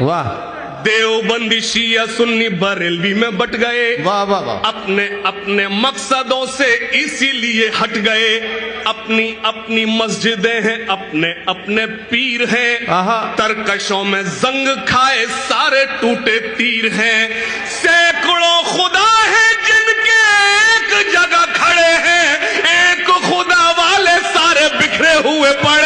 वाह। देवबंदी शिया सुन्नी बरेलवी में बट गए। वाह वाह वाह। अपने अपने मकसदों से इसीलिए हट गए। अपनी अपनी मस्जिदें हैं अपने अपने पीर हैं। तरकशों में जंग खाए सारे टूटे तीर हैं। सैकड़ों खुदा हैं जिनके एक जगह खड़े हैं। एक खुदा वाले सारे बिखरे हुए पड़े